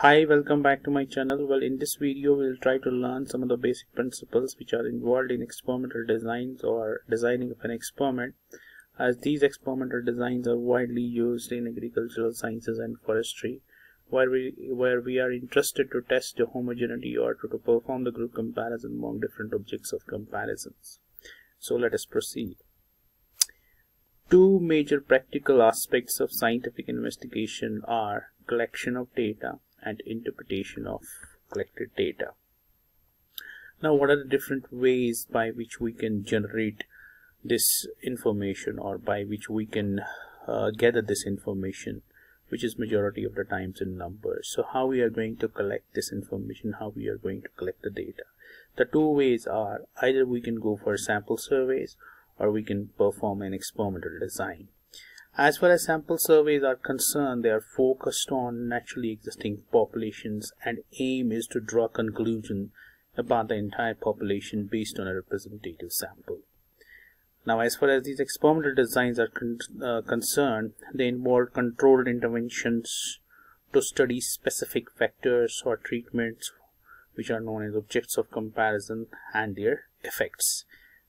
Hi, welcome back to my channel. Well, in this video, we'll try to learn some of the basic principles which are involved in experimental designs or designing of an experiment as these experimental designs are widely used in agricultural sciences and forestry where we where we are interested to test the homogeneity or to, to perform the group comparison among different objects of comparisons. So let us proceed. Two major practical aspects of scientific investigation are collection of data and interpretation of collected data. Now, what are the different ways by which we can generate this information or by which we can uh, gather this information which is majority of the times in numbers? So how we are going to collect this information how we are going to collect the data. The two ways are either we can go for sample surveys or we can perform an experimental design as far as sample surveys are concerned they are focused on naturally existing populations and aim is to draw conclusion about the entire population based on a representative sample now, as far as these experimental designs are con uh, concerned, they involve controlled interventions to study specific factors or treatments which are known as objects of comparison and their effects.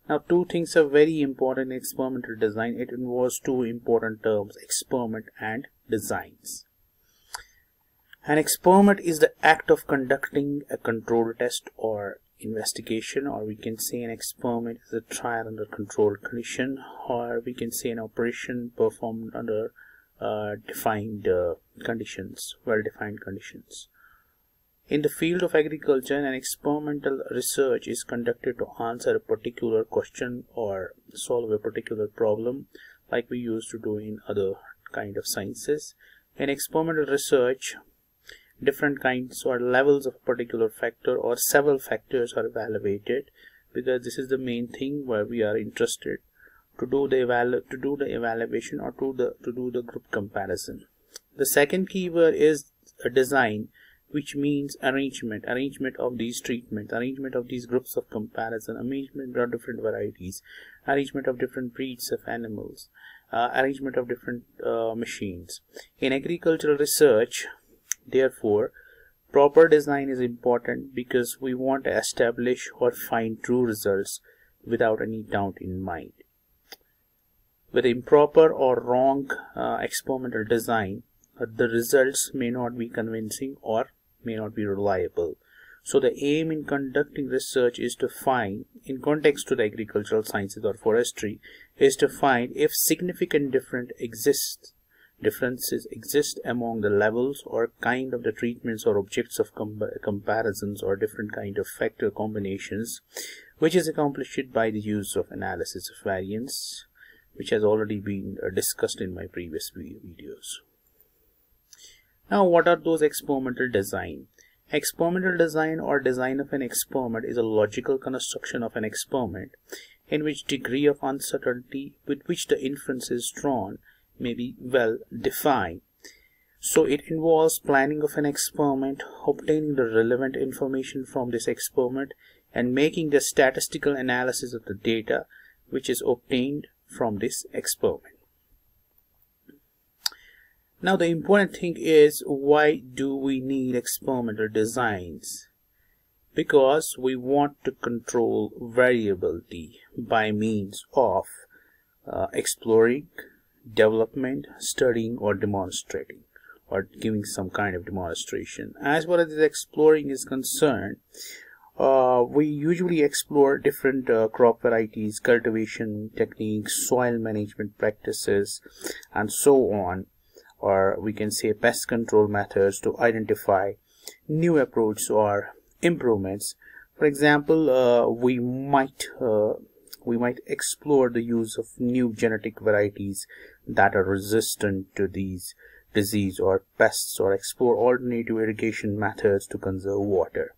Now, two things are very important in experimental design. It involves two important terms, experiment and designs. An experiment is the act of conducting a controlled test or investigation or we can say an experiment is a trial under controlled condition or we can say an operation performed under uh, defined uh, conditions well defined conditions in the field of agriculture an experimental research is conducted to answer a particular question or solve a particular problem like we used to do in other kind of sciences. In experimental research different kinds or levels of a particular factor or several factors are evaluated because this is the main thing where we are interested to do the evalu to do the evaluation or to the to do the group comparison. The second keyword is a design which means arrangement arrangement of these treatments arrangement of these groups of comparison arrangement of different varieties arrangement of different breeds of animals uh, arrangement of different uh, machines in agricultural research Therefore, proper design is important because we want to establish or find true results without any doubt in mind. With improper or wrong uh, experimental design, uh, the results may not be convincing or may not be reliable. So the aim in conducting research is to find, in context to the agricultural sciences or forestry, is to find if significant difference exists differences exist among the levels or kind of the treatments or objects of com comparisons or different kind of factor combinations which is accomplished by the use of analysis of variance which has already been uh, discussed in my previous videos. Now what are those experimental design? Experimental design or design of an experiment is a logical construction of an experiment in which degree of uncertainty with which the inference is drawn may be well defined. So it involves planning of an experiment, obtaining the relevant information from this experiment, and making the statistical analysis of the data which is obtained from this experiment. Now the important thing is why do we need experimental designs? Because we want to control variability by means of uh, exploring development, studying or demonstrating or giving some kind of demonstration. As far as exploring is concerned, uh, we usually explore different uh, crop varieties, cultivation techniques, soil management practices, and so on. Or we can say pest control methods to identify new approaches or improvements. For example, uh, we might uh, we might explore the use of new genetic varieties that are resistant to these disease or pests or explore alternative irrigation methods to conserve water.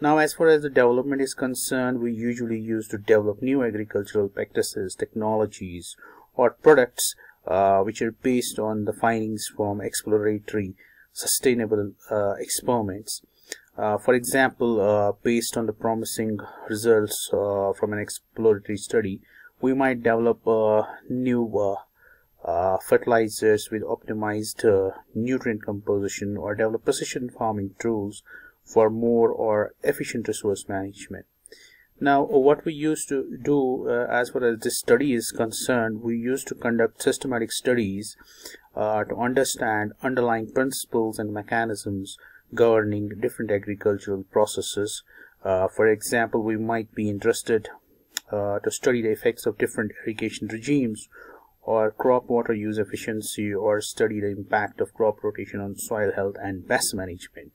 Now, as far as the development is concerned, we usually use to develop new agricultural practices, technologies, or products uh, which are based on the findings from exploratory sustainable uh, experiments. Uh, for example, uh, based on the promising results uh, from an exploratory study, we might develop new fertilizers with optimized nutrient composition or develop precision farming tools for more or efficient resource management. Now, what we used to do uh, as far as this study is concerned, we used to conduct systematic studies uh, to understand underlying principles and mechanisms governing different agricultural processes. Uh, for example, we might be interested uh, to study the effects of different irrigation regimes or crop water use efficiency or study the impact of crop rotation on soil health and pest management.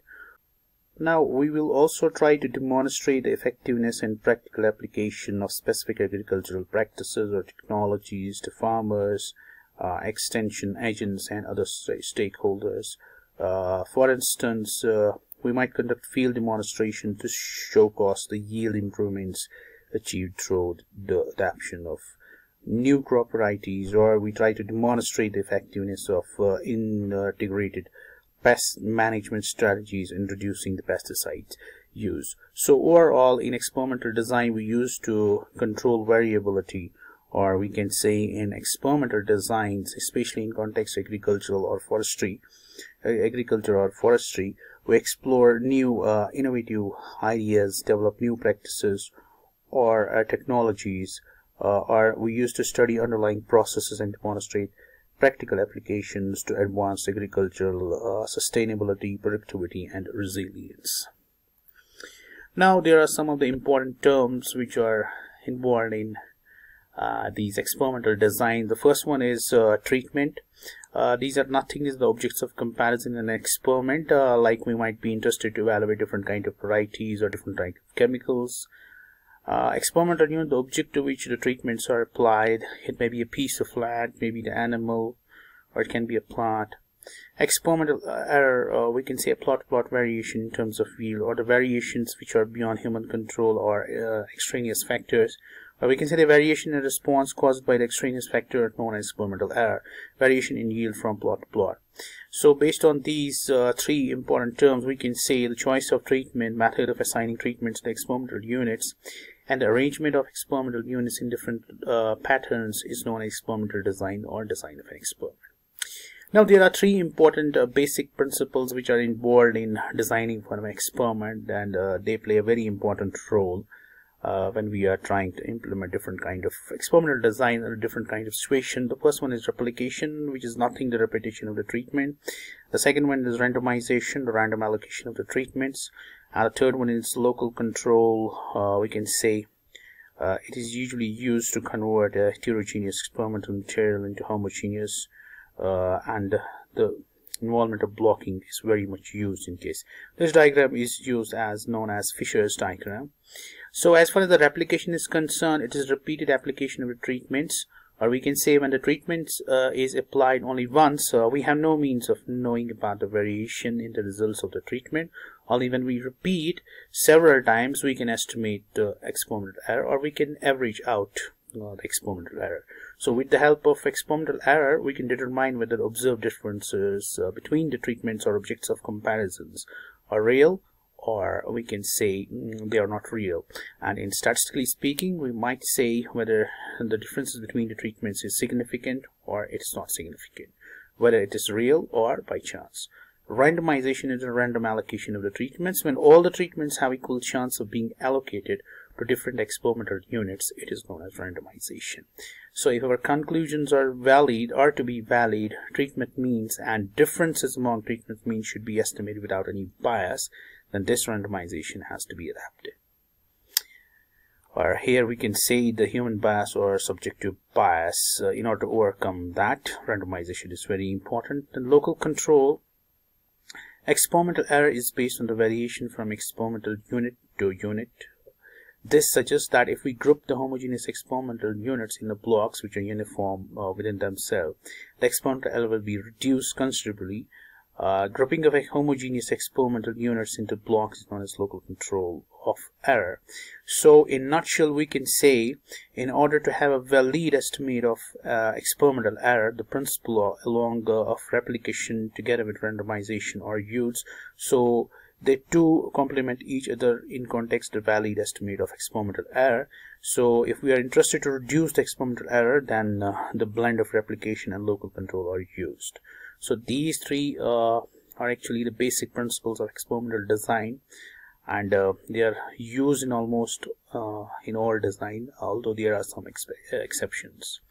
Now we will also try to demonstrate the effectiveness and practical application of specific agricultural practices or technologies to farmers, uh, extension agents and other stakeholders. Uh, for instance, uh, we might conduct field demonstration to showcase the yield improvements achieved through the adoption of new crop varieties or we try to demonstrate the effectiveness of uh, integrated pest management strategies in reducing the pesticide use. So overall in experimental design we use to control variability or we can say in experimental designs especially in context agricultural or forestry agriculture or forestry we explore new uh, innovative ideas develop new practices or uh, technologies uh, or we use to study underlying processes and demonstrate practical applications to advance agricultural uh, sustainability, productivity, and resilience. Now, there are some of the important terms which are involved in uh, these experimental design. The first one is uh, treatment. Uh, these are nothing is the objects of comparison in an experiment uh, like we might be interested to evaluate different kind of varieties or different kind of chemicals uh, experimental unit, the object to which the treatments are applied. It may be a piece of land, maybe the animal, or it can be a plant. Experimental uh, error, uh, we can say a plot-plot variation in terms of yield, or the variations which are beyond human control or uh, extraneous factors. Or we can say the variation in response caused by the extraneous factor known as experimental error, variation in yield from plot to plot. So based on these uh, three important terms, we can say the choice of treatment, method of assigning treatments to experimental units, and the arrangement of experimental units in different uh, patterns is known as experimental design or design of an experiment. Now there are three important uh, basic principles which are involved in designing for an experiment and uh, they play a very important role uh, when we are trying to implement different kind of experimental design or different kind of situation. The first one is replication, which is nothing the repetition of the treatment. The second one is randomization, the random allocation of the treatments and the third one is local control uh, we can say uh, it is usually used to convert a heterogeneous experimental material into homogeneous uh, and the involvement of blocking is very much used in case. This diagram is used as known as Fisher's diagram. So as far as the replication is concerned it is repeated application of the treatments or we can say when the treatment uh, is applied only once uh, we have no means of knowing about the variation in the results of the treatment. Only when we repeat several times we can estimate the experimental error or we can average out uh, the experimental error. So with the help of experimental error we can determine whether observed differences uh, between the treatments or objects of comparisons are real or we can say mm, they are not real. And in statistically speaking we might say whether the differences between the treatments is significant or it is not significant. Whether it is real or by chance. Randomization is a random allocation of the treatments. When all the treatments have equal chance of being allocated to different experimental units it is known as randomization. So if our conclusions are valid are to be valid treatment means and differences among treatment means should be estimated without any bias then this randomization has to be adapted. Or here we can say the human bias or subjective bias. Uh, in order to overcome that, randomization is very important. And local control, experimental error is based on the variation from experimental unit to unit. This suggests that if we group the homogeneous experimental units in the blocks which are uniform uh, within themselves, the experimental error will be reduced considerably uh, grouping of a homogeneous experimental units into blocks is known as local control of error. So in nutshell we can say in order to have a valid estimate of uh, experimental error the principle along uh, of replication together with randomization are used. So they two complement each other in context the valid estimate of experimental error so if we are interested to reduce the experimental error then uh, the blend of replication and local control are used so these three uh, are actually the basic principles of experimental design. And uh, they are used in almost uh, in all design although there are some exceptions.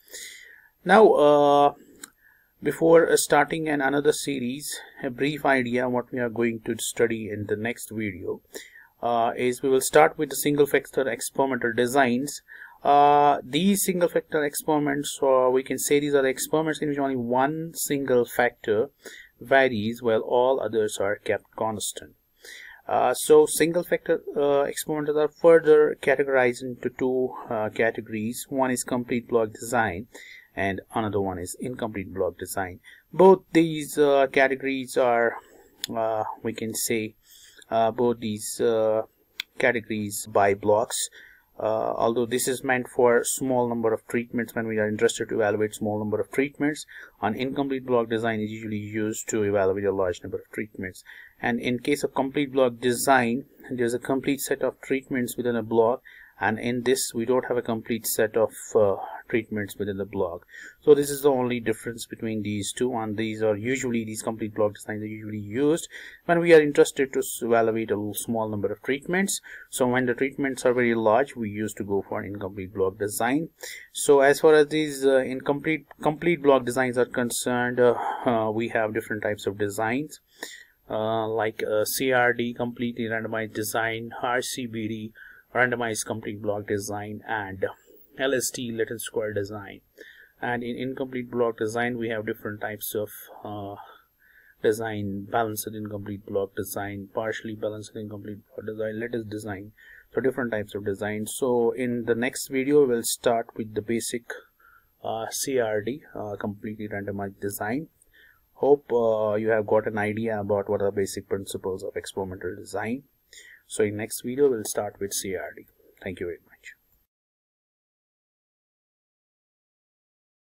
Now uh, before starting an another series a brief idea what we are going to study in the next video uh, is we will start with the single factor experimental designs uh, these single factor experiments or we can say these are the experiments in which only one single factor varies while all others are kept constant. Uh, so single factor uh, are further categorized into two uh, categories. One is complete block design and another one is incomplete block design. Both these uh, categories are uh, we can say both these categories by blocks uh, although this is meant for small number of treatments when we are interested to evaluate small number of treatments an incomplete block design is usually used to evaluate a large number of treatments. And in case of complete block design there's a complete set of treatments within a block and in this we don't have a complete set of uh, treatments within the block. So this is the only difference between these two and these are usually these complete block designs are usually used when we are interested to evaluate a small number of treatments. So when the treatments are very large we used to go for an incomplete block design. So as far as these uh, incomplete complete block designs are concerned uh, uh we have different types of designs uh, like uh, CRD completely randomized design RCBD randomized complete block design and LSD Latin Square design. And in incomplete block design we have different types of uh, design. Balanced incomplete block design partially balanced incomplete block design lattice design. So different types of design. So in the next video we'll start with the basic uh, CRD uh, completely randomized design. Hope uh, you have got an idea about what are the basic principles of experimental design. So in next video we'll start with CRD thank you very much